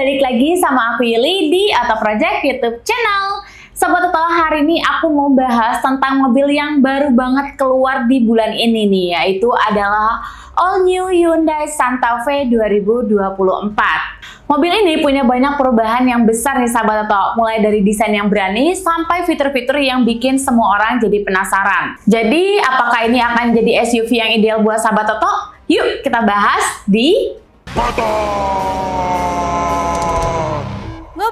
aku Yuli di Auto Project YouTube channel. Sobat Auto, hari ini aku mau bahas tentang mobil yang baru banget keluar di bulan ini nih, yaitu adalah All New Hyundai Santa Fe 2024. Mobil ini punya banyak perubahan yang besar nih sahabat Auto, mulai dari desain yang berani sampai fitur-fitur yang bikin semua orang jadi penasaran. Jadi, apakah ini akan jadi SUV yang ideal buat sahabat Auto? Yuk kita bahas di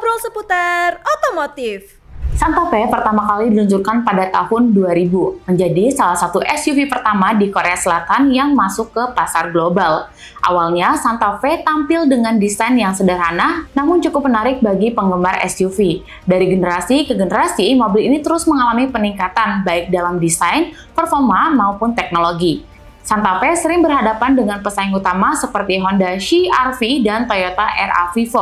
Ngobrol seputar otomotif. Santa Fe pertama kali diluncurkan pada tahun 2000, menjadi salah satu SUV pertama di Korea Selatan yang masuk ke pasar global. Awalnya, Santa Fe tampil dengan desain yang sederhana, namun cukup menarik bagi penggemar SUV. Dari generasi ke generasi, mobil ini terus mengalami peningkatan baik dalam desain, performa, maupun teknologi. Santa Fe sering berhadapan dengan pesaing utama seperti Honda CR-V dan Toyota RAV4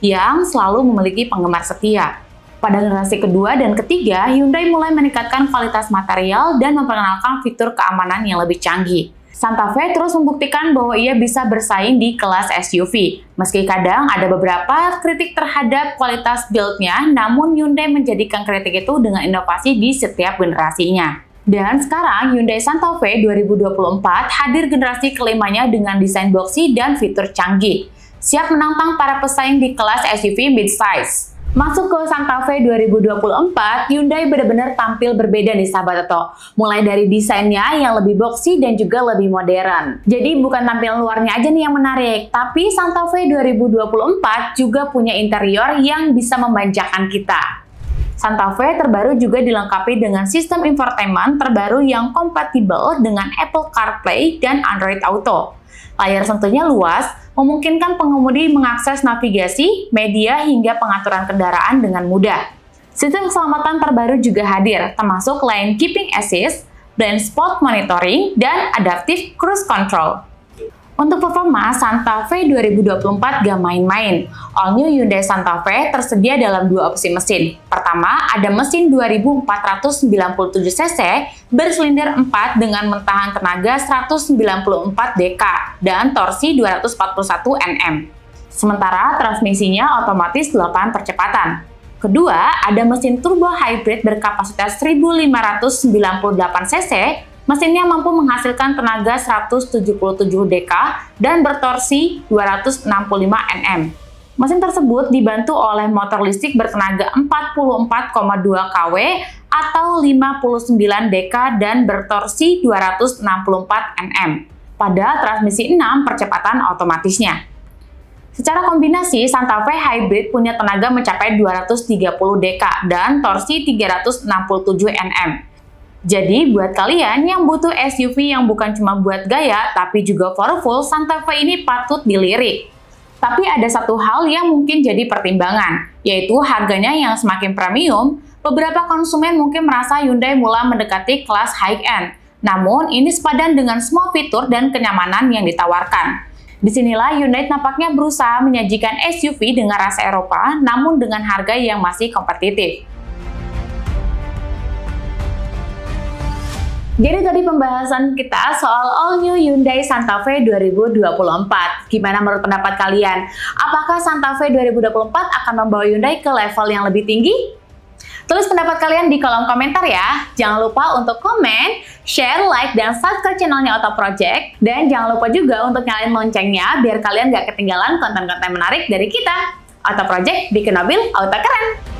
yang selalu memiliki penggemar setia. Pada generasi kedua dan ketiga, Hyundai mulai meningkatkan kualitas material dan memperkenalkan fitur keamanan yang lebih canggih. Santa Fe terus membuktikan bahwa ia bisa bersaing di kelas SUV. Meski kadang ada beberapa kritik terhadap kualitas build-nya, namun Hyundai menjadikan kritik itu dengan inovasi di setiap generasinya. Dan sekarang Hyundai Santa Fe 2024 hadir generasi kelimanya dengan desain boxy dan fitur canggih. Siap menantang para pesaing di kelas SUV midsize. Masuk ke Santa Fe 2024, Hyundai benar-benar tampil berbeda nih sahabat Toto. Mulai dari desainnya yang lebih boxy dan juga lebih modern. Jadi bukan tampilan luarnya aja nih yang menarik, tapi Santa Fe 2024 juga punya interior yang bisa memanjakan kita. Santa Fe terbaru juga dilengkapi dengan sistem infotainment terbaru yang kompatibel dengan Apple CarPlay dan Android Auto. Layar sentuhnya luas, memungkinkan pengemudi mengakses navigasi, media, hingga pengaturan kendaraan dengan mudah. Sistem keselamatan terbaru juga hadir, termasuk lane keeping assist, blind spot monitoring, dan adaptive cruise control. Untuk performa, Santa Fe 2024 gak main-main. All New Hyundai Santa Fe tersedia dalam dua opsi mesin. Pertama, ada mesin 2497 cc bersilinder 4 dengan mentahan tenaga 194 dk dan torsi 241 Nm. Sementara transmisinya otomatis 8 percepatan. Kedua, ada mesin turbo hybrid berkapasitas 1598 cc Mesinnya mampu menghasilkan tenaga 177 dk dan bertorsi 265 Nm. Mesin tersebut dibantu oleh motor listrik bertenaga 44,2 kW atau 59 dk dan bertorsi 264 Nm pada transmisi 6 percepatan otomatisnya. Secara kombinasi, Santa Fe Hybrid punya tenaga mencapai 230 dk dan torsi 367 Nm. Jadi buat kalian yang butuh SUV yang bukan cuma buat gaya, tapi juga powerful, Santa Fe ini patut dilirik. Tapi ada satu hal yang mungkin jadi pertimbangan, yaitu harganya yang semakin premium, beberapa konsumen mungkin merasa Hyundai mulai mendekati kelas high-end. Namun, ini sepadan dengan semua fitur dan kenyamanan yang ditawarkan. Di sinilah Hyundai nampaknya berusaha menyajikan SUV dengan rasa Eropa, namun dengan harga yang masih kompetitif. Jadi tadi pembahasan kita soal All New Hyundai Santa Fe 2024. Gimana menurut pendapat kalian? Apakah Santa Fe 2024 akan membawa Hyundai ke level yang lebih tinggi? Tulis pendapat kalian di kolom komentar ya. Jangan lupa untuk komen, share, like, dan subscribe channelnya Auto Project. Dan jangan lupa juga untuk nyalain loncengnya biar kalian gak ketinggalan konten-konten menarik dari kita. Auto Project bikin mobil auto keren.